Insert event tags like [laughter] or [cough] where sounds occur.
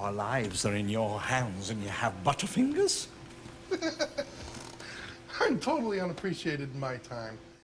Our lives are in your hands and you have butterfingers? [laughs] I'm totally unappreciated in my time.